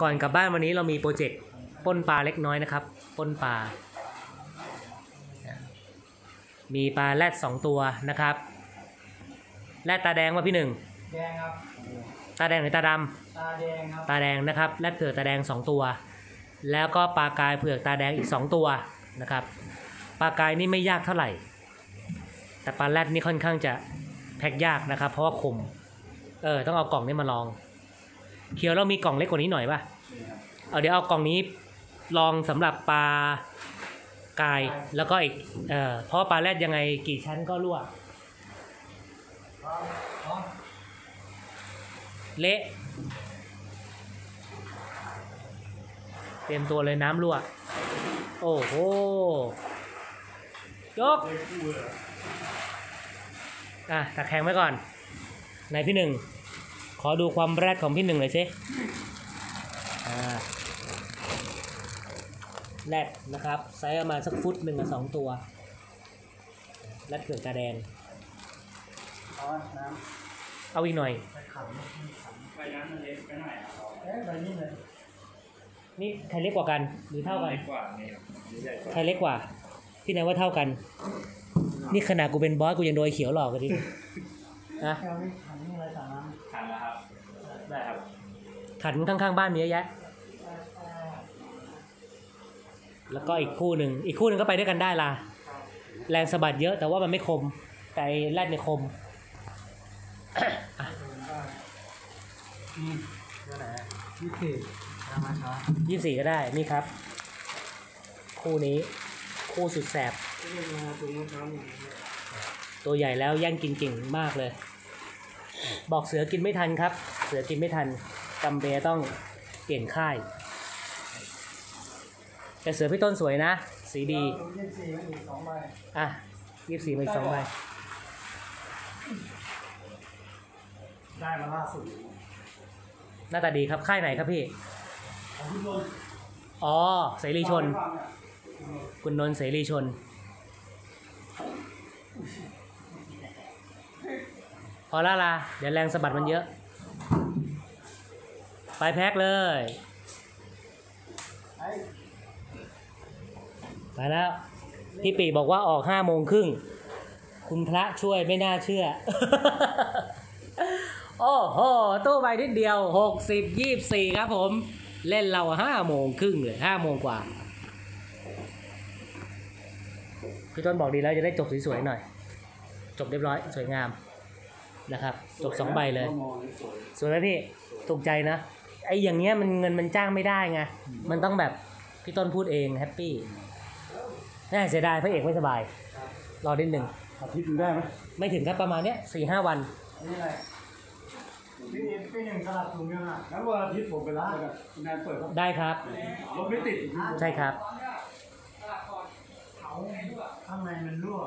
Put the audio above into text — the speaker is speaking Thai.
ก่อนกลับบ้านวันนี้เรามีโปรเจกต์ปล้นปลาเล็กน้อยนะครับปล้นปลา มีปลาแรดสองตัวนะครับ แรดตาแดงว่าพี่หนึ่งแดงครับ ตาแดงหรือตาดตาแดงครับำตาแดงนะครับ แรดเผือกตาแดงสองตัว แล้วก็ปลากายเผือกตาแดงอีกสองตัวนะครับ ปลากายนี่ไม่ยากเท่าไหร่ แต่ปลาแรดนี่ค่อนข้างจะแพ็คยากนะครับ เพราะว่าคม เออต้องเอากล่องนี้มาลอง เคียวเรามีกล่องเล็กกว่านี้หน่อยป่ะเอาเดี๋ยวเอากล่องนี้ลองสำหรับปลากายแล้วก็อีกเอ่อเพราะว่าปลาแรดยังไงกี่ชั้นก็รั่วเละเตรียมตัวเลยน้ำรั่ว โอ้โหยกอะตะแคงไว้ก่อน ไหนพี่หนึ่ง ขอดูความแรดของพี่หนึ่งหน่อยสิอ่าแรดนะครับไซส์ประมาณสักฟุตหนึ่งกับสองตัวแรดเผือกตาแดงเอาน้เอาอีกหน่อยำไปขันมีขันไปนั้นมันเล็กไปหน่อยครับเอ๊ะไปนี่เลยนี่ใครเล็กกว่ากันหรือเท่ากันเล็กกว่านี่ครับนี่ใหญ่กว่าใครเล็กกว่า พี่นายว่าเท่ากัน นี่ขนาดกูเป็นบอสกูยังโดนเขียวหลอกกันดินะ ได้ครับขันข้างๆบ้านมีเยอะแยะ แล้วก็อีกคู่หนึ่งอีกคู่หนึ่งก็ไปด้วยกันได้ล่ะ แรงสะบัดเยอะแต่ว่ามันไม่คม แต่ไอ้แรดเนี่ยคมอะยวไหนยี่สิบทำมาช้ายี่สี่ก็ได้นี่ครับ คู่นี้ คู่สุดแสบ ที่เรียกมาตรงมะพร้าวอย่างนี้ตัวใหญ่แล้วแย่งกินเก่งมากเลย บอกเสือกินไม่ทันครับ เสือกินไม่ทันจำเป็นต้องเปลี่ยนค่าย แต่เสือพี่ต้นสวยนะ สีดียี่สิบสี่มันอีกสองใบอะยี่สี่มาอีกสองใบได้มาล่าสุดหน้าตาดีครับค่ายไหนครับพี่ ของพี่โดนอ๋อเสรีชน คุณนนท์เสรีชน พอละล่ะเดี๋ยวแรงสะบัดมันเยอะ ไปแพ็คเลย ไปแล้ว พี่ปีบอกว่าออกห้าโมงครึ่ง คุณพระช่วยไม่น่าเชื่อ โอ้โห ตู้ใบนิดเดียวหกสิบยี่สี่ครับผม เล่นเราห้าโมงครึ่งเลยห้าโมงกว่าพี่ต้นบอกดีแล้วจะได้จบสวยๆหน่อย จบเรียบร้อยสวยงามนะครับ จบสองใบเลย สวยสวยไหมพี่ถูกใจนะ ไอ้อย่างเงี้ยมันเงินมันจ้างไม่ได้ไงมันต้องแบบพี่ต้นพูดเองแฮปปี้น่าเสียดายพระเอกไม่สบาย รอนิดหนึ่งอาทิตย์นึงได้ไหมไม่ถึงครับประมาณเนี้ยสี่ห้าวันอันนี้อะไรพี่พี่หนึ่งสลับถุงยังอะแล้ววันอาทิตย์ผมไปร้านเลยกันคุณแนนเปิดครับได้ครับรถไม่ติดใช่ครับข้างในมันรั่ว